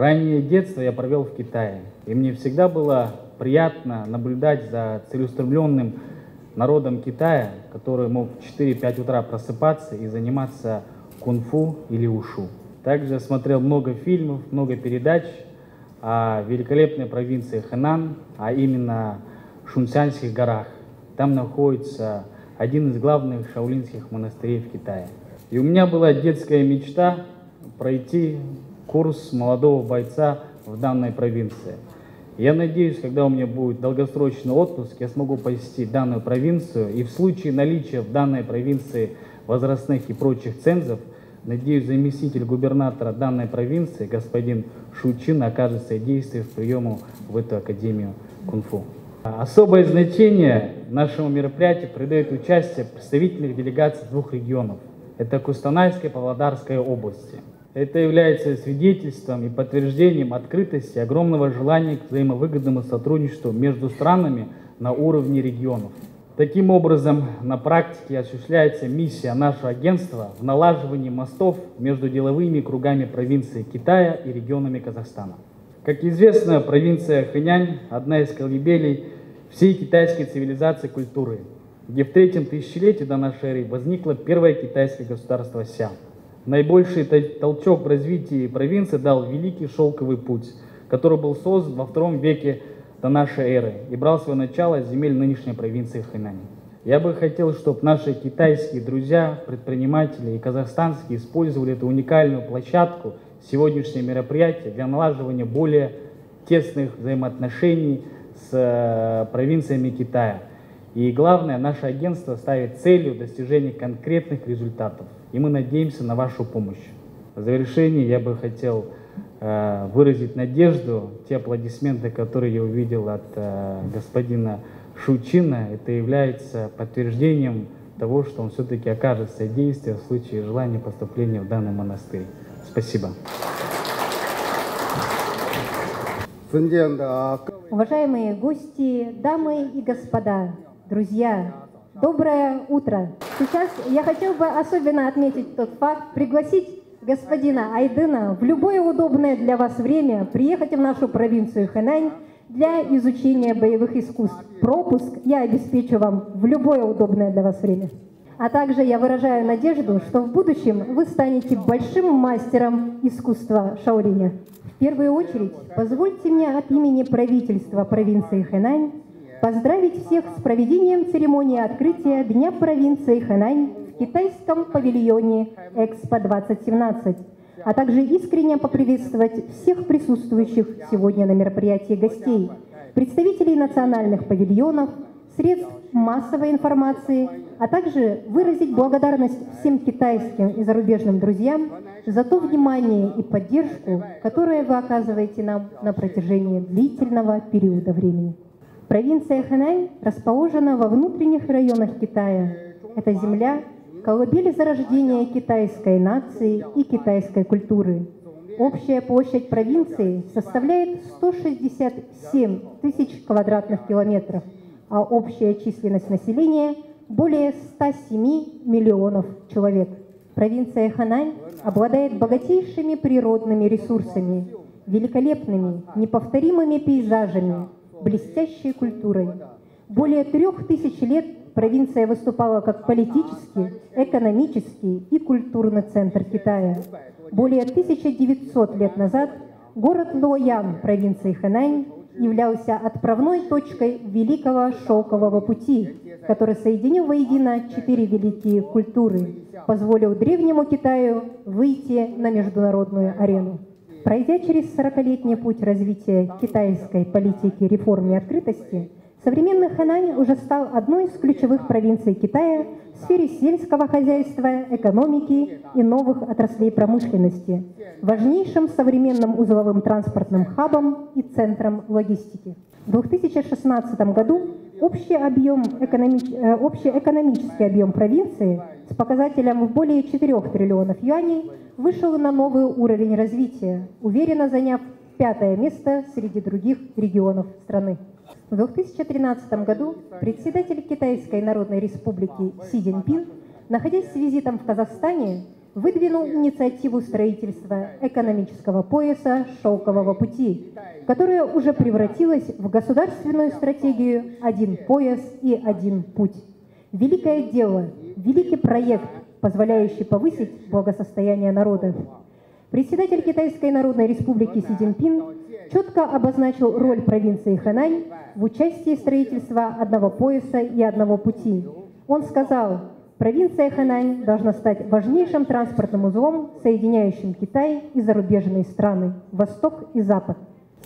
Раннее детство я провел в Китае, и мне всегда было приятно наблюдать за целеустремленным народом Китая, который мог в 4-5 утра просыпаться и заниматься кунг-фу или ушу. Также смотрел много фильмов, много передач о великолепной провинции Хэнан, а именно Шунцянских горах. Там находится один из главных шаулинских монастырей в Китае. И у меня была детская мечта пройти курс молодого бойца в данной провинции. Я надеюсь, когда у меня будет долгосрочный отпуск, я смогу посетить данную провинцию, и в случае наличия в данной провинции возрастных и прочих цензов, надеюсь, заместитель губернатора данной провинции, господин Шучин, окажет содействие в приему в эту академию кунг-фу. Особое значение нашему мероприятию придает участие представительных делегаций двух регионов. Это Кустанайская и Павлодарская области. Это является свидетельством и подтверждением открытости огромного желания к взаимовыгодному сотрудничеству между странами на уровне регионов. Таким образом, на практике осуществляется миссия нашего агентства в налаживании мостов между деловыми кругами провинции Китая и регионами Казахстана. Как известно, провинция Хэнянь – одна из колыбелей всей китайской цивилизации культуры, где в третьем тысячелетии до нашей эры возникло первое китайское государство Ся. Наибольший толчок в развитии провинции дал Великий Шелковый путь, который был создан во втором веке до нашей эры и брал свое начало с земель нынешней провинции Хэнань. Я бы хотел, чтобы наши китайские друзья, предприниматели и казахстанские использовали эту уникальную площадку – сегодняшнее мероприятие для налаживания более тесных взаимоотношений с э, провинциями Китая. И главное, наше агентство ставит целью достижения конкретных результатов. И мы надеемся на вашу помощь. В завершении я бы хотел э, выразить надежду, те аплодисменты, которые я увидел от э, господина Шучина, это является подтверждением того, что он все-таки окажет содействие в случае желания поступления в данный монастырь. Спасибо. Уважаемые гости, дамы и господа, друзья, доброе утро. Сейчас я хотел бы особенно отметить тот факт, пригласить господина Айдына в любое удобное для вас время приехать в нашу провинцию Хэнань для изучения боевых искусств. Пропуск я обеспечу вам в любое удобное для вас время. А также я выражаю надежду, что в будущем вы станете большим мастером искусства шаолиня. В первую очередь, позвольте мне от имени правительства провинции Хэнань поздравить всех с проведением церемонии открытия Дня провинции Хэнань в китайском павильоне Экспо-2017, а также искренне поприветствовать всех присутствующих сегодня на мероприятии гостей, представителей национальных павильонов, средств массовой информации, а также выразить благодарность всем китайским и зарубежным друзьям за то внимание и поддержку, которое вы оказываете нам на протяжении длительного периода времени. Провинция Хэнань расположена во внутренних районах Китая. Это земля, колыбели зарождения китайской нации и китайской культуры. Общая площадь провинции составляет 167 тысяч квадратных километров – а общая численность населения более 107 миллионов человек. Провинция Ханань обладает богатейшими природными ресурсами, великолепными, неповторимыми пейзажами, блестящей культурой. Более трех тысяч лет провинция выступала как политический, экономический и культурный центр Китая. Более 1900 лет назад город Лоян провинции Хэнань являлся отправной точкой Великого Шелкового пути, который соединил воедино четыре великие культуры, позволил древнему Китаю выйти на международную арену. Пройдя через 40-летний путь развития китайской политики реформы и открытости, современный Хэнань уже стал одной из ключевых провинций Китая в сфере сельского хозяйства, экономики и новых отраслей промышленности, важнейшим современным узловым транспортным хабом и центром логистики. В 2016 году общий, объем экономи... Э, общий экономический объем провинции с показателем в более 4 триллионов юаней вышел на новый уровень развития, уверенно заняв пятое место среди других регионов страны. В 2013 году председатель Китайской Народной Республики Си Цзиньпин, находясь с визитом в Казахстане, выдвинул инициативу строительства экономического пояса «Шелкового пути», которая уже превратилась в государственную стратегию «Один пояс и один путь». Великое дело, великий проект, позволяющий повысить благосостояние народов. Председатель Китайской Народной Республики Си Цзиньпин четко обозначил роль провинции Хэнань в участии строительства одного пояса и одного пути. Он сказал, провинция Хэнань должна стать важнейшим транспортным узлом, соединяющим Китай и зарубежные страны, Восток и Запад.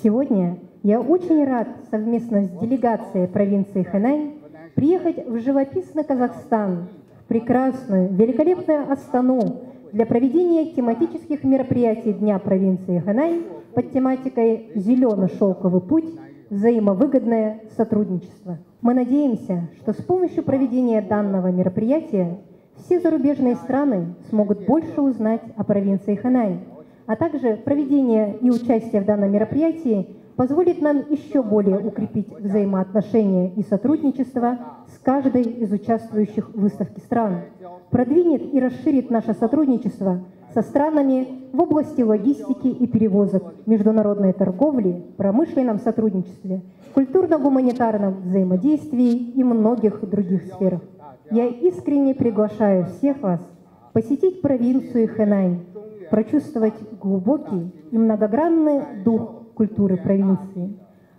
Сегодня я очень рад совместно с делегацией провинции Хэнань приехать в живописный Казахстан, прекрасную, великолепную Астану для проведения тематических мероприятий Дня провинции Хэнань под тематикой «Зеленый шелковый путь. Взаимовыгодное сотрудничество». Мы надеемся, что с помощью проведения данного мероприятия все зарубежные страны смогут больше узнать о провинции Хэнань, а также проведение и участие в данном мероприятии позволит нам еще более укрепить взаимоотношения и сотрудничество с каждой из участвующих в выставке стран, продвинет и расширит наше сотрудничество со странами в области логистики и перевозок, международной торговли, промышленном сотрудничестве, культурно-гуманитарном взаимодействии и многих других сферах. Я искренне приглашаю всех вас посетить провинцию Хэнань, прочувствовать глубокий и многогранный дух культуры провинции,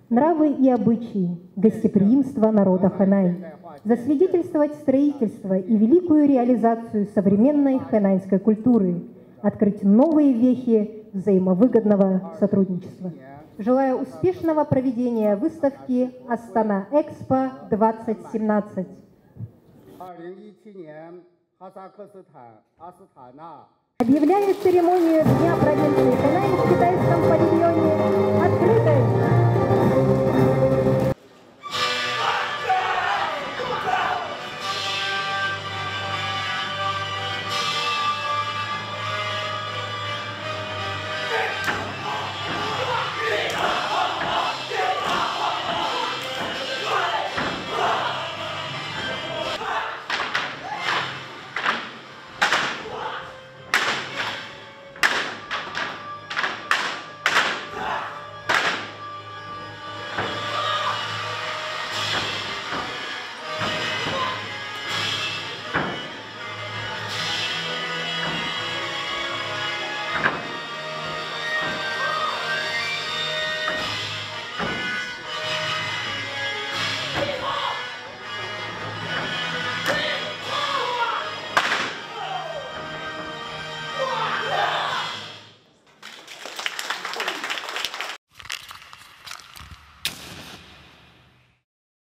нравы и обычаи, гостеприимство народа Хэнань, засвидетельствовать строительство и великую реализацию современной хэнаньской культуры, открыть новые вехи взаимовыгодного сотрудничества. Желаю успешного проведения выставки «Астана Экспо 2017». Объявляю церемонию Дня провинции Хэнань в китайском павильоне